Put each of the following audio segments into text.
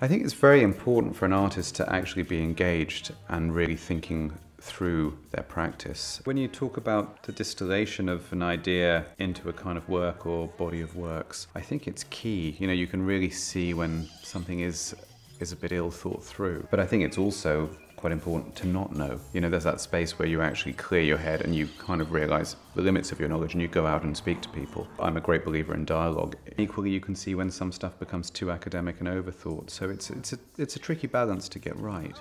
I think it's very important for an artist to actually be engaged and really thinking through their practice. When you talk about the distillation of an idea into a kind of work or body of works, I think it's key. You know, you can really see when something is is a bit ill thought through. But I think it's also quite important to not know. You know, there's that space where you actually clear your head and you kind of realize the limits of your knowledge and you go out and speak to people. I'm a great believer in dialogue. Equally, you can see when some stuff becomes too academic and overthought. So it's, it's, a, it's a tricky balance to get right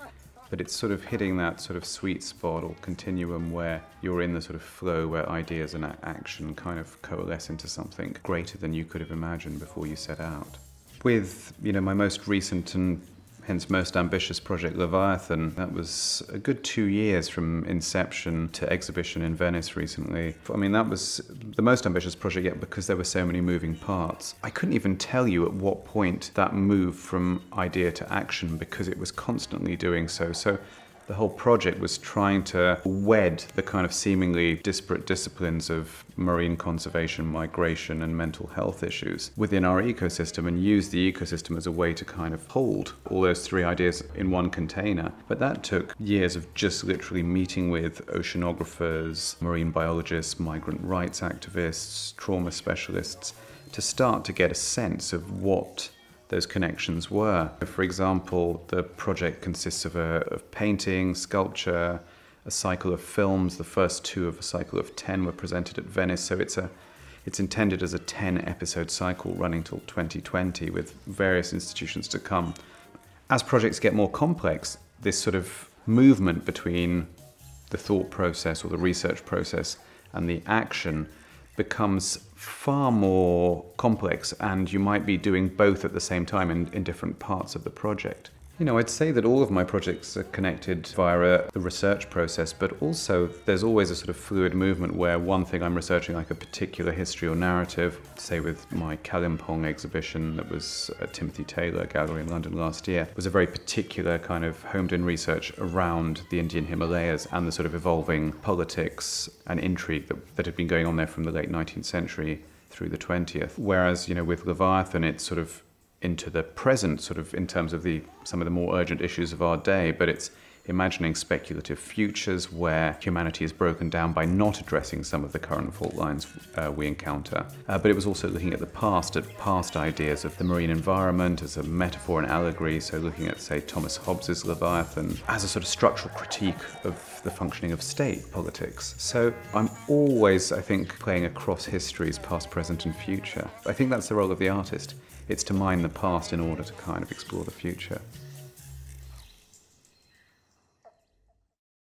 but it's sort of hitting that sort of sweet spot or continuum where you're in the sort of flow where ideas and action kind of coalesce into something greater than you could have imagined before you set out. With you know my most recent and hence most ambitious project Leviathan. That was a good two years from inception to exhibition in Venice recently. I mean, that was the most ambitious project yet because there were so many moving parts. I couldn't even tell you at what point that moved from idea to action because it was constantly doing so. So the whole project was trying to wed the kind of seemingly disparate disciplines of marine conservation, migration, and mental health issues within our ecosystem and use the ecosystem as a way to kind of hold all those three ideas in one container. But that took years of just literally meeting with oceanographers, marine biologists, migrant rights activists, trauma specialists to start to get a sense of what those connections were. For example, the project consists of, a, of painting, sculpture, a cycle of films. The first two of a cycle of 10 were presented at Venice, so it's a it's intended as a 10 episode cycle running till 2020 with various institutions to come. As projects get more complex, this sort of movement between the thought process or the research process and the action becomes far more complex and you might be doing both at the same time in, in different parts of the project. You know, I'd say that all of my projects are connected via the research process, but also there's always a sort of fluid movement where one thing I'm researching, like a particular history or narrative, say with my Kalimpong exhibition that was at Timothy Taylor Gallery in London last year, was a very particular kind of homed in research around the Indian Himalayas and the sort of evolving politics and intrigue that, that had been going on there from the late 19th century through the 20th. Whereas, you know, with Leviathan, it's sort of into the present, sort of in terms of the some of the more urgent issues of our day, but it's imagining speculative futures where humanity is broken down by not addressing some of the current fault lines uh, we encounter. Uh, but it was also looking at the past, at past ideas of the marine environment as a metaphor and allegory. So looking at, say, Thomas Hobbes's Leviathan as a sort of structural critique of the functioning of state politics. So I'm always, I think, playing across histories, past, present, and future. I think that's the role of the artist it's to mine the past in order to kind of explore the future.